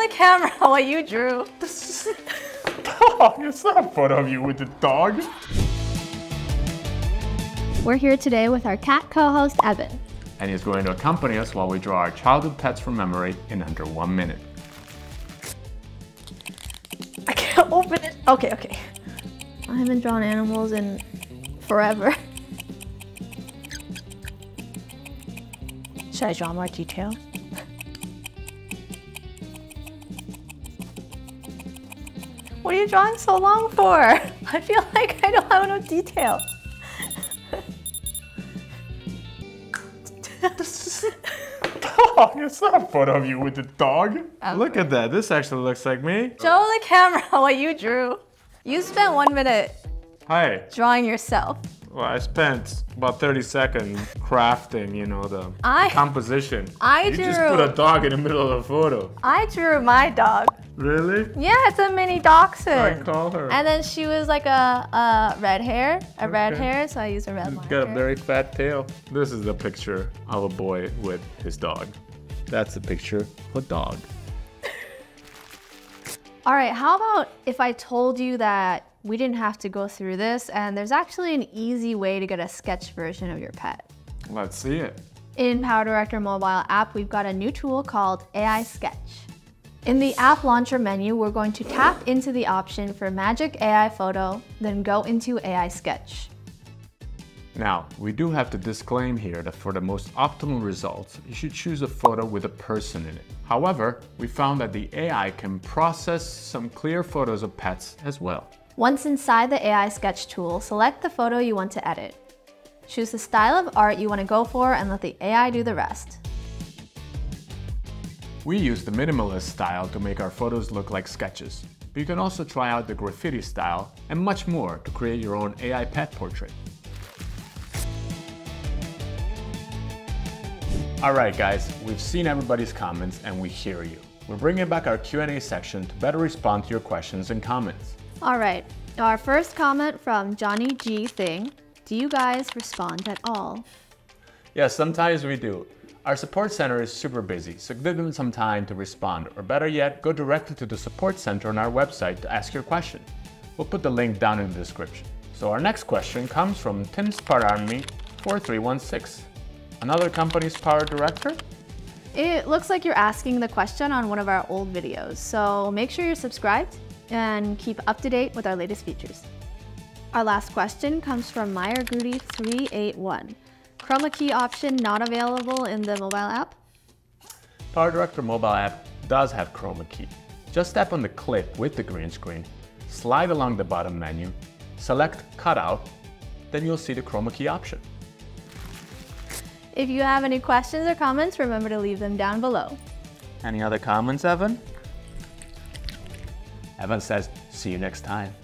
the camera what you drew. Dog, it's not a photo of you with the dog. We're here today with our cat co-host, Evan. And he's going to accompany us while we draw our childhood pets from memory in under one minute. I can't open it. Okay, okay. I haven't drawn animals in forever. Should I draw more detail? What are you drawing so long for? I feel like I don't have enough detail. Dog, it's not fun of you with the dog. Oh. Look at that. This actually looks like me. Show the camera what you drew. You spent one minute Hi. drawing yourself. Well, I spent about 30 seconds crafting, you know, the I- composition. I you just put a dog in the middle of the photo. I drew my dog. Really? Yeah, it's a mini dachshund. I call her. And then she was like a, a red hair, a red hair, so I used a red She's marker. got a very fat tail. This is the picture of a boy with his dog. That's the picture of a dog. All right, how about if I told you that we didn't have to go through this and there's actually an easy way to get a sketch version of your pet. Let's see it. In PowerDirector mobile app, we've got a new tool called AI Sketch. In the app launcher menu, we're going to tap into the option for Magic AI Photo, then go into AI Sketch. Now, we do have to disclaim here that for the most optimal results, you should choose a photo with a person in it. However, we found that the AI can process some clear photos of pets as well. Once inside the AI Sketch tool, select the photo you want to edit. Choose the style of art you want to go for and let the AI do the rest. We use the minimalist style to make our photos look like sketches, but you can also try out the graffiti style and much more to create your own AI pet portrait. Alright guys, we've seen everybody's comments and we hear you. We're bringing back our Q&A section to better respond to your questions and comments. All right, our first comment from Johnny G Thing. Do you guys respond at all? Yes, sometimes we do. Our support center is super busy, so give them some time to respond, or better yet, go directly to the support center on our website to ask your question. We'll put the link down in the description. So our next question comes from Tim Spararmy 4316. Another company's PowerDirector? It looks like you're asking the question on one of our old videos, so make sure you're subscribed and keep up to date with our latest features. Our last question comes from MeyerGrudy381. Chroma key option not available in the mobile app? PowerDirector mobile app does have chroma key. Just tap on the clip with the green screen, slide along the bottom menu, select cutout, then you'll see the chroma key option. If you have any questions or comments, remember to leave them down below. Any other comments, Evan? Evan says, see you next time.